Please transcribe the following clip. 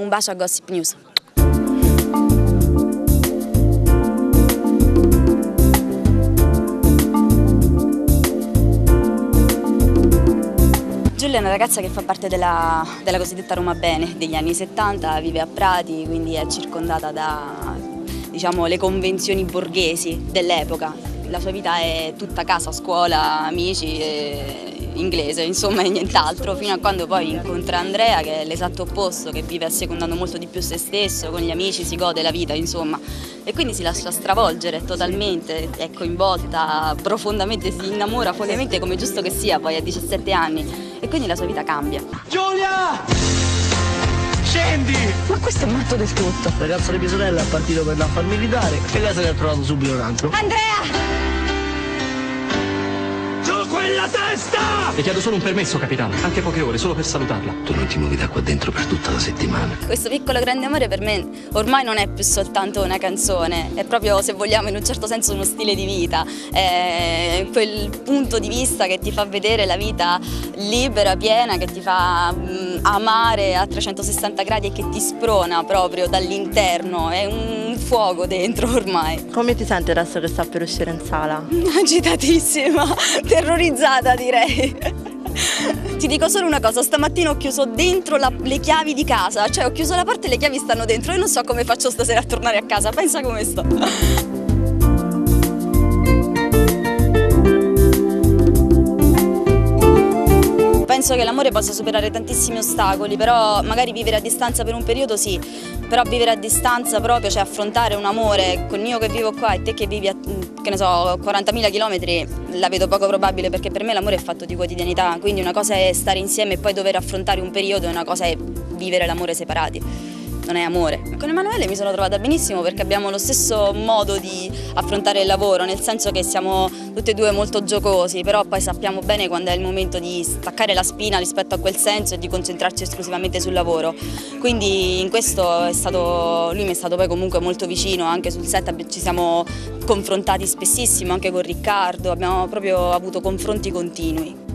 Un bacio a Gossip News. Giulia è una ragazza che fa parte della, della, cosiddetta Roma Bene degli anni 70, vive a Prati, quindi è circondata da diciamo, le convenzioni borghesi dell'epoca. La sua vita è tutta casa, scuola, amici e inglese, insomma e nient'altro, fino a quando poi incontra Andrea che è l'esatto opposto, che vive assecondando molto di più se stesso, con gli amici si gode la vita, insomma. E quindi si lascia stravolgere totalmente, è coinvolta profondamente, si innamora follemente come giusto che sia poi a 17 anni e quindi la sua vita cambia. Giulia! Scendi! Ma questo è matto del tutto. Il ragazzo di mia sorella è partito per l'affar militare e lei se ne ha trovato subito un altro. Andrea! Quella testa! Le chiedo solo un permesso, capitano, anche poche ore, solo per salutarla. Tu non ti muovi da qua dentro per tutta la settimana. Questo piccolo grande amore per me ormai non è più soltanto una canzone, è proprio, se vogliamo, in un certo senso uno stile di vita. È quel punto di vista che ti fa vedere la vita libera, piena, che ti fa mh, amare a 360 gradi e che ti sprona proprio dall'interno. È un fuoco dentro ormai. Come ti senti adesso che sta per uscire in sala? Agitatissima, terrorizzata direi. Ti dico solo una cosa, stamattina ho chiuso dentro la, le chiavi di casa, cioè ho chiuso la porta e le chiavi stanno dentro e non so come faccio stasera a tornare a casa, pensa come sto. Penso che l'amore possa superare tantissimi ostacoli, però magari vivere a distanza per un periodo sì, però vivere a distanza proprio, cioè affrontare un amore con io che vivo qua e te che vivi a che ne so, 40.000 km la vedo poco probabile perché per me l'amore è fatto di quotidianità, quindi una cosa è stare insieme e poi dover affrontare un periodo e una cosa è vivere l'amore separati non è amore. Con Emanuele mi sono trovata benissimo perché abbiamo lo stesso modo di affrontare il lavoro, nel senso che siamo tutti e due molto giocosi, però poi sappiamo bene quando è il momento di staccare la spina rispetto a quel senso e di concentrarci esclusivamente sul lavoro. Quindi in questo stato, lui mi è stato poi comunque molto vicino, anche sul set ci siamo confrontati spessissimo, anche con Riccardo, abbiamo proprio avuto confronti continui.